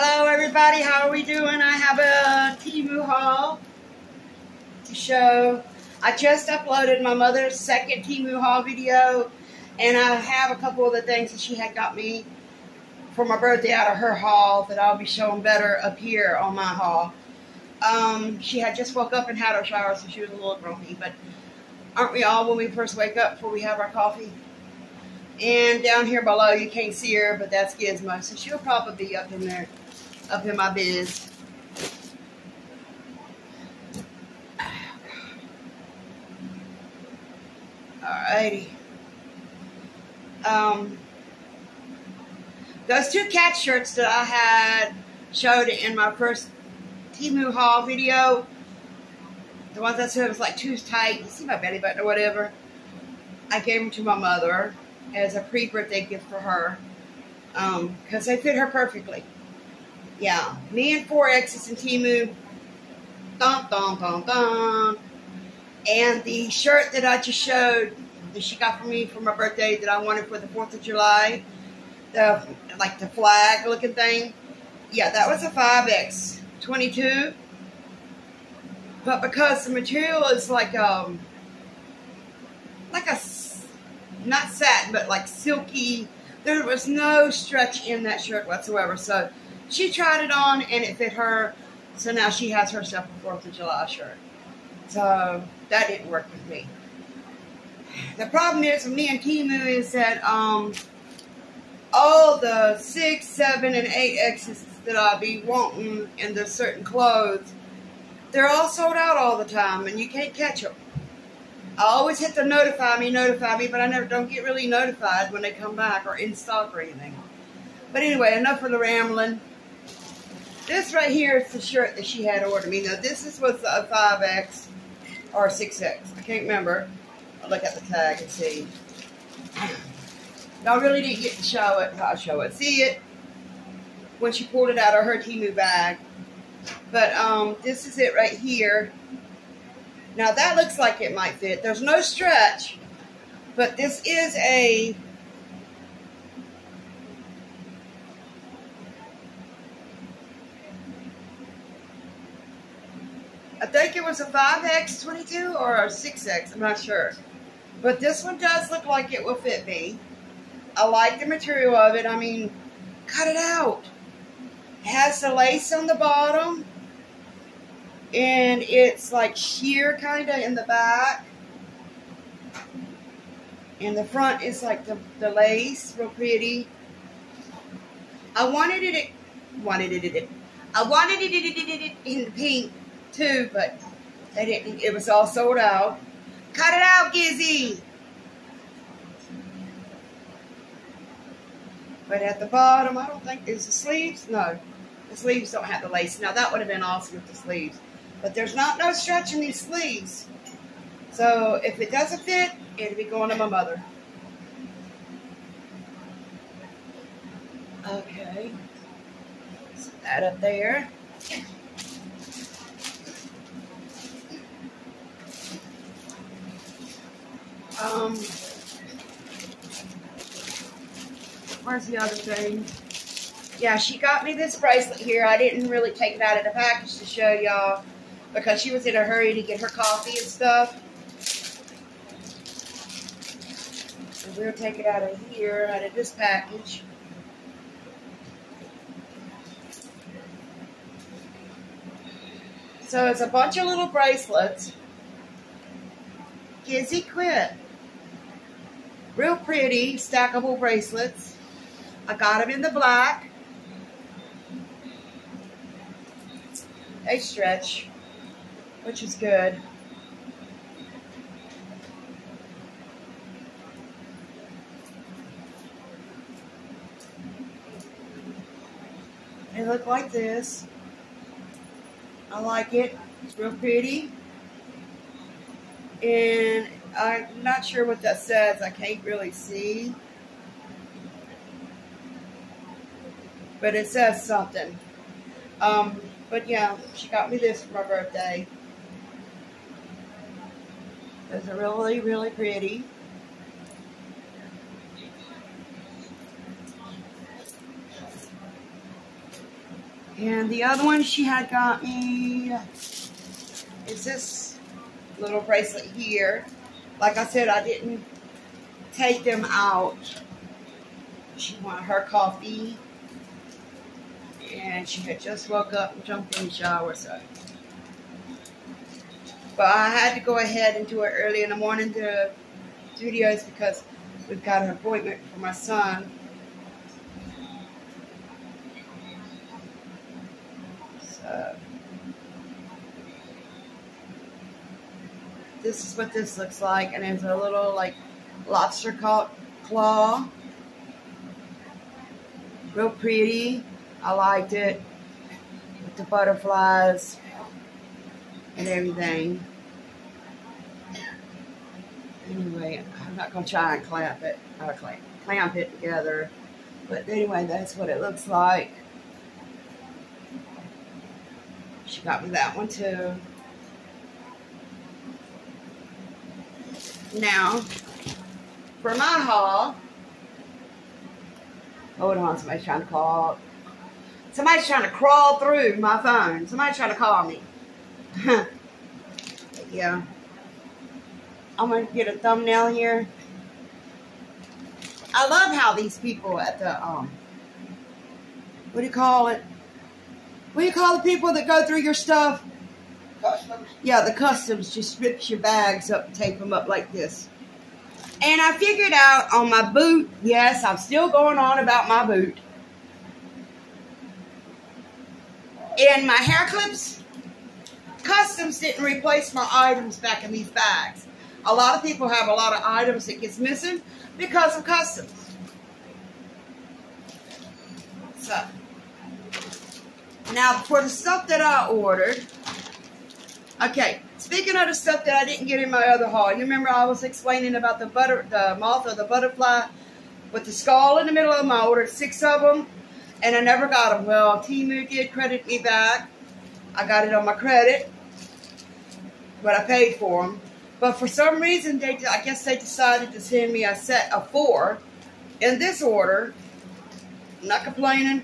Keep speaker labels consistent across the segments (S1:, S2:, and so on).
S1: Hello everybody, how are we doing? I have a Temu haul to show. I just uploaded my mother's second Temu haul video and I have a couple of the things that she had got me for my birthday out of her haul that I'll be showing better up here on my haul. Um, she had just woke up and had her shower so she was a little grumpy, but aren't we all when we first wake up before we have our coffee? And down here below, you can't see her, but that's Gizmo. So she'll probably be up in there, up in my biz. Alrighty. Um, those two cat shirts that I had showed in my first Temu haul video, the ones that said was like too tight, you see my belly button or whatever, I gave them to my mother as a pre-birthday gift for her because um, they fit her perfectly. Yeah, me and 4X's and Temu. Dun, dun, dun, dun. And the shirt that I just showed that she got for me for my birthday that I wanted for the 4th of July, the like the flag looking thing. Yeah, that was a 5X 22. But because the material is like um like a not satin, but like silky. There was no stretch in that shirt whatsoever. So she tried it on and it fit her. So now she has herself a 4th of July shirt. So that didn't work with me. The problem is with me and Temu is that um, all the 6, 7, and 8 X's that I'll be wanting in the certain clothes, they're all sold out all the time and you can't catch them. I always hit the notify me, notify me, but I never don't get really notified when they come back or in stock or anything. But anyway, enough of the rambling. This right here is the shirt that she had ordered me. Now this is was a 5X or 6X. I can't remember. I'll look at the tag and see. Y'all really didn't get to show it. I'll show it. See it when she pulled it out of her Temu bag. But um, this is it right here. Now that looks like it might fit. There's no stretch, but this is a think it was a 5X22 or a 6X, I'm not sure. But this one does look like it will fit me. I like the material of it. I mean, cut it out. It has the lace on the bottom and it's like sheer kind of in the back. And the front is like the, the lace, real pretty. I wanted it, wanted it, I wanted it in pink too, but they didn't, it was all sold out. Cut it out, Gizzy! But at the bottom, I don't think, there's the sleeves? No, the sleeves don't have the lace. Now that would have been awesome with the sleeves. But there's not no stretch in these sleeves. So if it doesn't fit, it'll be going to my mother. Okay. Set that up there. Um, where's the other thing? Yeah, she got me this bracelet here. I didn't really take it out of the package to show y'all because she was in a hurry to get her coffee and stuff. So we'll take it out of here, out of this package. So it's a bunch of little bracelets. Gizzy quit. Real pretty, stackable bracelets. I got them in the black. They stretch which is good. They look like this. I like it. It's real pretty. And I'm not sure what that says. I can't really see. But it says something. Um, but yeah, she got me this for my birthday. It's really, really pretty. And the other one she had got me is this little bracelet here. Like I said, I didn't take them out. She wanted her coffee. And she had just woke up and jumped in the shower, so. But I had to go ahead and do it early in the morning to the studios because we've got an appointment for my son. So. This is what this looks like, and it's a little like lobster claw. Real pretty. I liked it. With the butterflies and everything. Anyway, I'm not going to try and clamp it. Or clamp, clamp it together. But anyway, that's what it looks like. She got me that one too. Now, for my haul, hold on, somebody's trying to call. Somebody's trying to crawl through my phone. Somebody's trying to call me. yeah. I'm going to get a thumbnail here. I love how these people at the, um, what do you call it? What do you call the people that go through your stuff?
S2: Customs?
S1: Yeah, the customs just strips your bags up and tape them up like this. And I figured out on my boot, yes, I'm still going on about my boot. And my hair clips, customs didn't replace my items back in these bags. A lot of people have a lot of items that gets missing because of customs. So, now for the stuff that I ordered, Okay, speaking of the stuff that I didn't get in my other haul, you remember I was explaining about the butter, the moth or the butterfly with the skull in the middle of them. I ordered six of them, and I never got them. Well, Temu did credit me back. I got it on my credit, but I paid for them. But for some reason, they I guess they decided to send me a set of four in this order. I'm not complaining.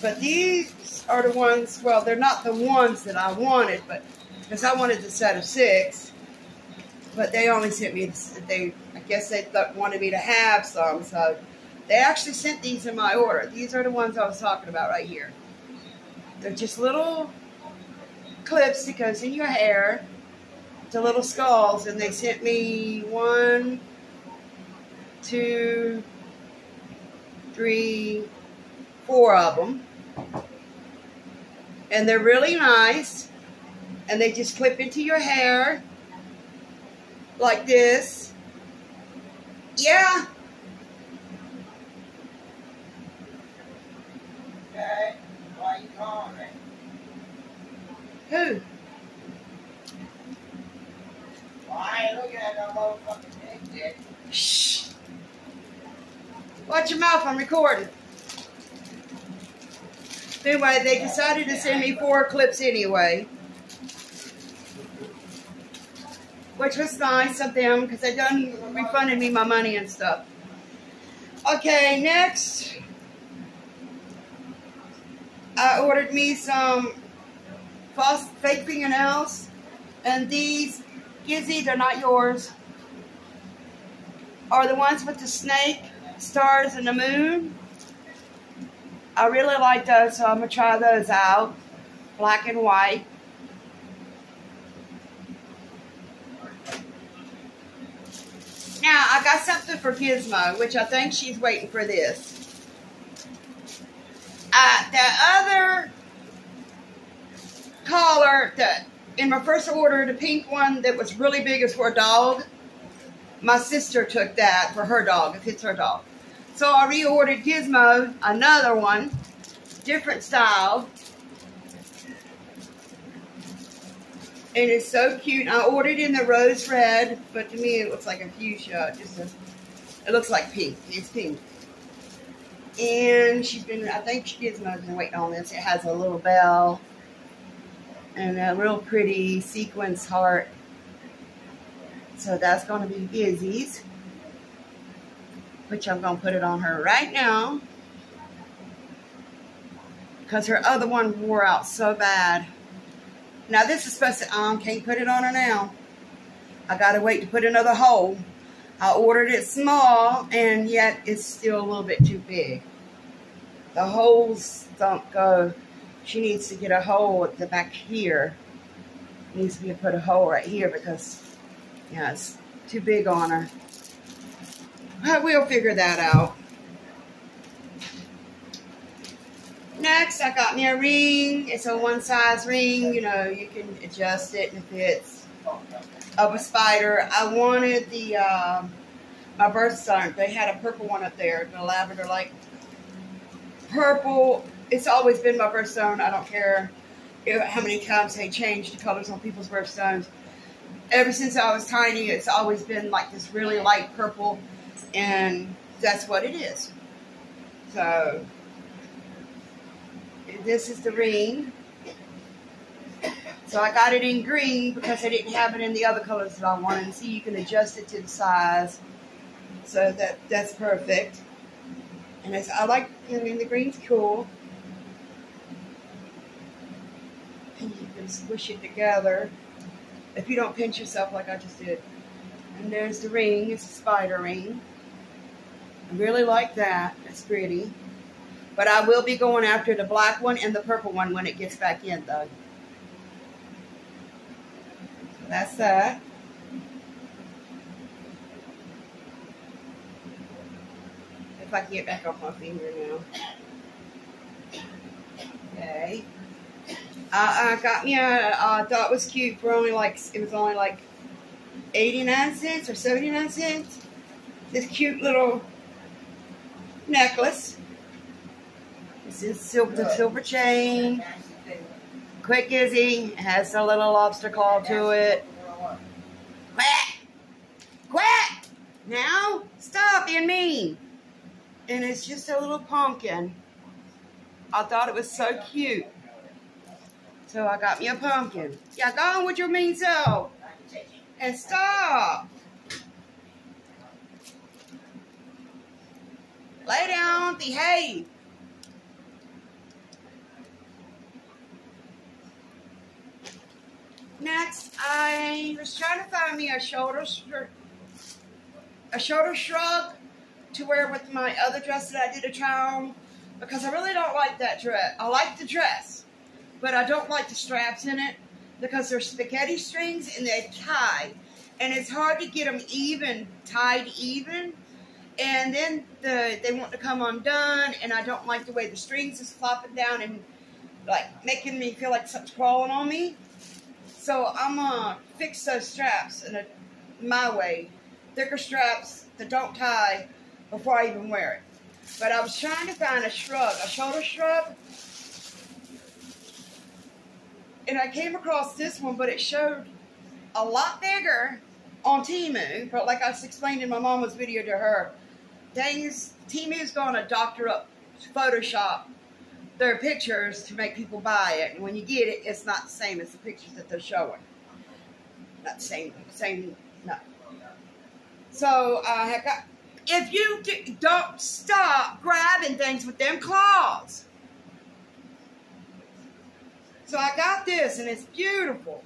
S1: But these are the ones, well, they're not the ones that I wanted, but because I wanted the set of six, but they only sent me, they, I guess they wanted me to have some, so they actually sent these in my order. These are the ones I was talking about right here. They're just little clips that goes in your hair to little skulls, and they sent me one, two, three, four of them and they're really nice and they just clip into your hair like this. Yeah.
S2: Okay. Why you calling me?
S1: Who?
S2: Why you looking at that motherfucking dick,
S1: Shh. Watch your mouth, I'm recording. Anyway, they decided to send me four clips anyway. Which was nice of them because they done refunded me my money and stuff. Okay, next. I ordered me some false fake fingernails. And these, Gizzy, they're not yours. Are the ones with the snake, stars, and the moon. I really like those, so I'm to try those out. Black and white. Now, I got something for Gizmo, which I think she's waiting for this. Uh, the other collar, that in my first order, the pink one that was really big is for a dog. My sister took that for her dog. It fits her dog. So I reordered Gizmo, another one, different style. And it's so cute. I ordered in the rose red, but to me it looks like a fuchsia. Just it looks like pink. It's pink. And she's been, I think Gizmo's been waiting on this. It has a little bell and a real pretty sequence heart. So that's going to be Gizzy's which I'm going to put it on her right now. because her other one wore out so bad. Now this is supposed to, um, can't put it on her now. I gotta wait to put another hole. I ordered it small and yet it's still a little bit too big. The holes don't go. She needs to get a hole at the back here. Needs to be put a hole right here because, yeah, it's too big on her. We'll figure that out. Next, I got me a ring. It's a one size ring. You know, you can adjust it and if it's of a spider. I wanted the, um, my birthstone. They had a purple one up there, the lavender like purple. It's always been my birthstone. I don't care how many times they change the colors on people's birthstones. Ever since I was tiny, it's always been like this really light purple, and that's what it is. So, this is the ring. So I got it in green because I didn't have it in the other colors that I wanted. See, you can adjust it to the size. So that that's perfect. And I like, I mean, the green's cool. And you can squish it together if you don't pinch yourself like I just did. And there's the ring. It's a spider ring. I really like that. It's pretty. But I will be going after the black one and the purple one when it gets back in, though. So that's that. if I can get back off my finger now. Okay. Uh, I got me a, uh, thought was cute for only like, it was only like 89 cents or 79 cents. This cute little necklace. This is silver, the silver chain. Quick Izzy. It has a little lobster claw to it. Quack! Quack! Now, stop being mean and it's just a little pumpkin. I thought it was so cute. So I got me a pumpkin. Yeah, go on with your mean self. And stop. Lay down, behave. Next, I was trying to find me a shoulder a shoulder shrug to wear with my other dress that I did a try on because I really don't like that dress. I like the dress, but I don't like the straps in it because they're spaghetti strings and they're tied. And it's hard to get them even, tied even. And then the they want to come undone and I don't like the way the strings is flopping down and like making me feel like something's crawling on me. So I'm gonna fix those straps in a, my way. Thicker straps that don't tie before I even wear it. But I was trying to find a shrug, a shoulder shrug. And I came across this one, but it showed a lot bigger on Temu. But like I explained in my mama's video to her, things Temu's going to doctor up Photoshop their pictures to make people buy it. And when you get it, it's not the same as the pictures that they're showing. Not the same, same, no. So uh, I got if you don't stop grabbing things with them claws. So I got this, and it's beautiful.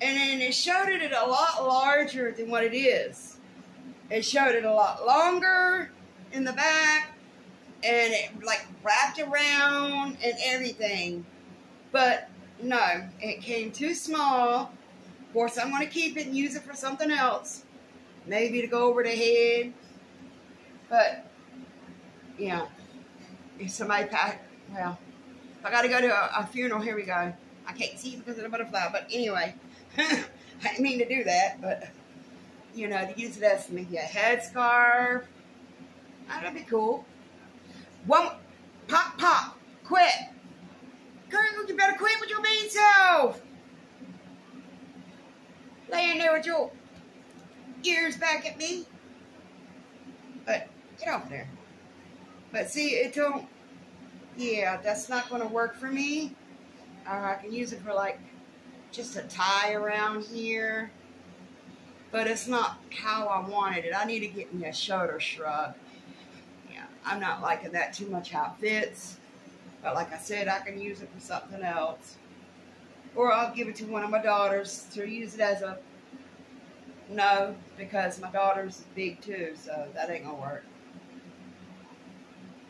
S1: And then it showed it a lot larger than what it is. It showed it a lot longer in the back, and it like wrapped around and everything. But no, it came too small. Of course, I'm going to keep it and use it for something else maybe to go over the head. But, yeah, if somebody well, I got to go to a, a, funeral, here we go. I can't see because of the butterfly, but anyway, I didn't mean to do that, but, you know, to use it as maybe a headscarf. That'd be cool. One, pop, pop, quit. Girl, you better quit with your mean self. Laying there with your ears back at me. But get off there. But see, it don't, yeah, that's not going to work for me. Uh, I can use it for like just a tie around here. But it's not how I wanted it. I need to get me a shoulder shrug. Yeah, I'm not liking that too much how it fits. But like I said, I can use it for something else. Or I'll give it to one of my daughters to use it as a no, because my daughter's big too, so that ain't gonna work.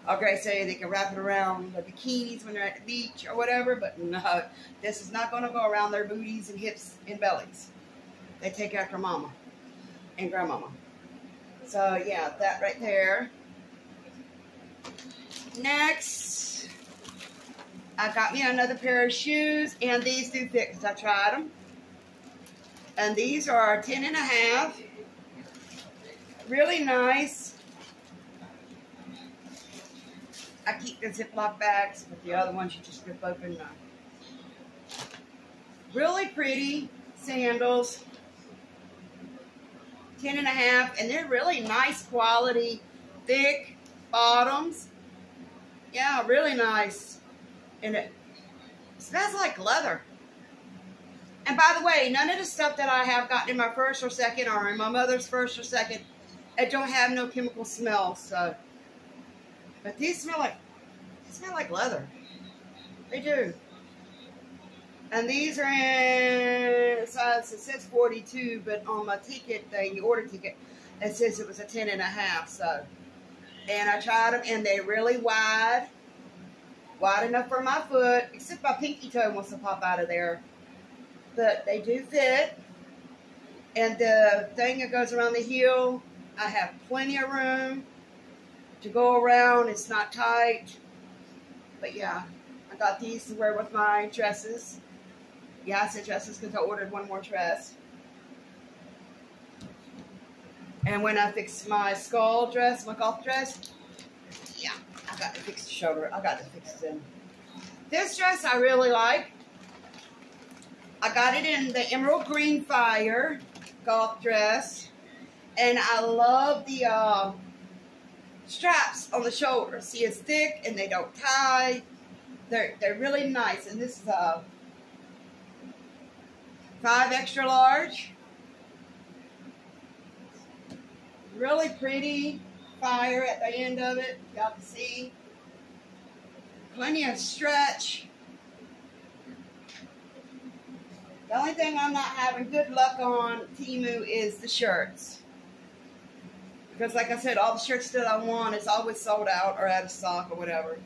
S1: Okay, say they can wrap it around the bikinis when they're at the beach or whatever, but no, this is not gonna go around their booties and hips and bellies. They take after mama and grandmama. So yeah, that right there. Next, I got me another pair of shoes, and these do fit because I tried them. And these are 10 and a half. Really nice. I keep the Ziploc bags, but the other ones you just rip open. Really pretty sandals. 10 and a half, and they're really nice quality, thick bottoms. Yeah, really nice. And it smells like leather. And by the way, none of the stuff that I have gotten in my first or second or in my mother's first or second, it don't have no chemical smell. So, but these smell like they smell like leather. They do. And these are in size. It says 42, but on my ticket, the order ticket, it says it was a 10 and a half. So, and I tried them, and they're really wide, wide enough for my foot, except my pinky toe wants to pop out of there but they do fit. And the thing that goes around the heel, I have plenty of room to go around. It's not tight. But yeah, I got these to wear with my dresses. Yeah, I said dresses because I ordered one more dress. And when I fix my skull dress, my golf dress, yeah, I got to fix the shoulder. I got to fix them. This dress I really like. I got it in the emerald green fire golf dress. And I love the uh, straps on the shoulder. See, it's thick and they don't tie. They're, they're really nice. And this is a five extra large. Really pretty fire at the end of it. Y'all can see. Plenty of stretch. The only thing I'm not having good luck on Temu is the shirts. Because like I said, all the shirts that I want is always sold out or out of stock or whatever.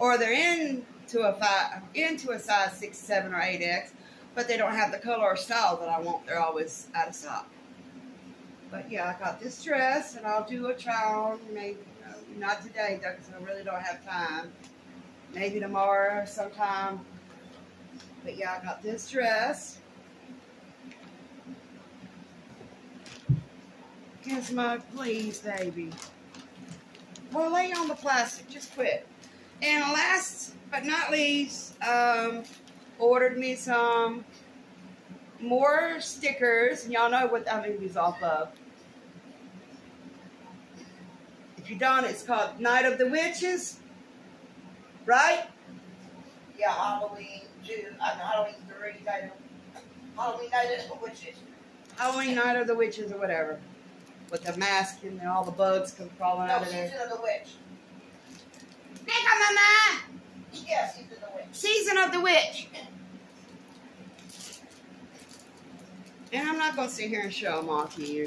S1: Or they're into a five, into a size six, seven, or eight X, but they don't have the color or style that I want. They're always out of stock. But yeah, I got this dress, and I'll do a try on Maybe uh, not today, though, because I really don't have time. Maybe tomorrow, sometime. But yeah, I got this dress. Please, baby. Well, lay on the plastic. Just quit. And last but not least, um, ordered me some more stickers. And y'all know what I mean these off of. If you don't, it's called Night of the Witches. Right?
S2: Yeah, Halloween two, uh, Halloween three, night of, Halloween night of the witches.
S1: Halloween Night of the Witches or whatever. With the mask and all the bugs come crawling
S2: No,
S1: out of there.
S2: season of the witch.
S1: Make mama!
S2: Yeah, season of the witch.
S1: Season of the Witch. And I'm not going to sit here and show them all to you.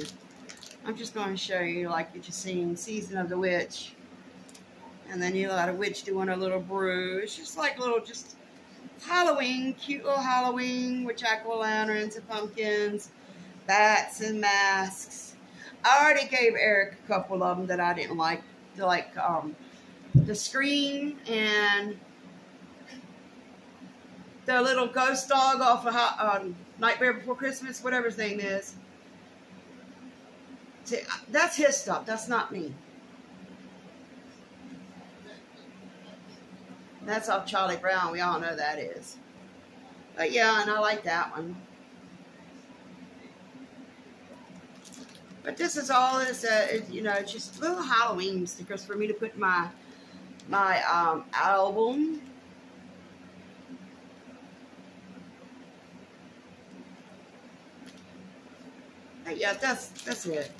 S1: I'm just going to show you like you just seen Season of the Witch. And then you got a witch doing a little brew. It's just like little, just Halloween, cute little Halloween with jack-o'-lanterns and pumpkins, bats and masks. I already gave Eric a couple of them that I didn't like, like um, the Scream and the little ghost dog off of um, Nightmare Before Christmas, whatever his name is. See, that's his stuff. That's not me. That's off Charlie Brown. We all know that is. But yeah, and I like that one. But this is all is uh, you know, just little Halloween stickers for me to put my my um, album. Yeah, that's that's it.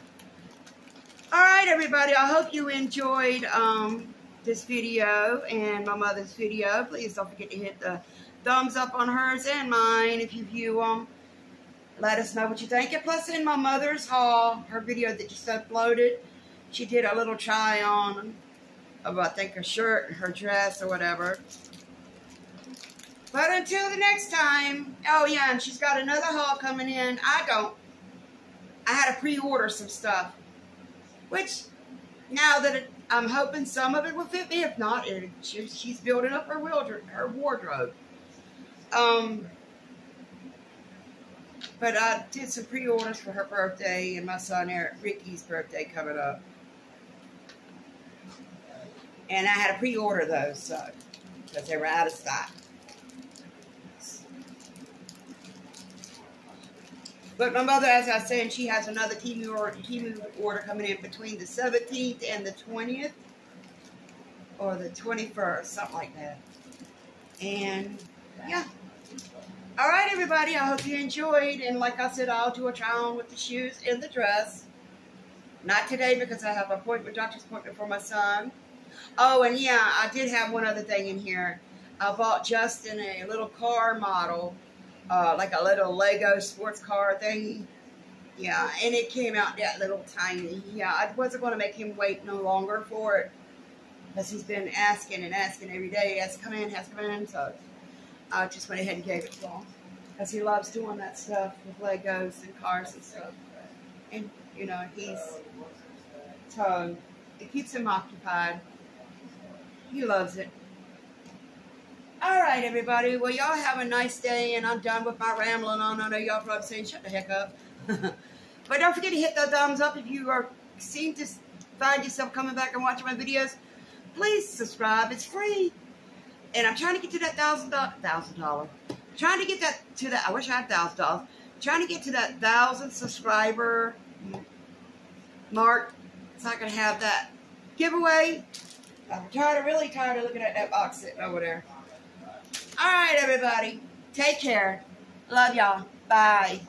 S1: All right. right, everybody. I hope you enjoyed um, this video and my mother's video. Please don't forget to hit the thumbs up on hers and mine if you view them. Let us know what you think. And plus, in my mother's haul, her video that just uploaded, she did a little try on of, I think, her shirt, and her dress, or whatever. But until the next time, oh yeah, and she's got another haul coming in. I don't. I had to pre-order some stuff, which now that it, I'm hoping some of it will fit me. If not, it, she, she's building up her. Her wardrobe. Um, but I did some pre-orders for her birthday and my son Eric Ricky's birthday coming up, and I had to pre-order those so because they were out of stock. But my mother, as I saying, she has another Temu order, order coming in between the 17th and the 20th. Or the 21st, something like that. And, yeah. All right, everybody. I hope you enjoyed. And like I said, I'll do a try on with the shoes and the dress. Not today because I have an appointment, doctor's appointment for my son. Oh, and yeah, I did have one other thing in here. I bought Justin a little car model uh, like a little Lego sports car thing. Yeah, and it came out that little tiny. Yeah, I wasn't going to make him wait no longer for it because he's been asking and asking every day. Has to come in, has to come in. So I just went ahead and gave it to him because he loves doing that stuff with Legos and cars and stuff. And, you know, he's, so it keeps him occupied. He loves it. All right, everybody. Well, y'all have a nice day, and I'm done with my rambling on. I know y'all probably saying, shut the heck up. but don't forget to hit the thumbs up if you are seem to find yourself coming back and watching my videos. Please subscribe. It's free. And I'm trying to get to that thousand thousand dollar. Trying to get that to that. I wish I had thousand dollars. Trying to get to that thousand subscriber mark. It's not gonna have that giveaway. I'm tired, of, really tired of looking at that box sitting over there. All right, everybody. Take care. Love y'all. Bye.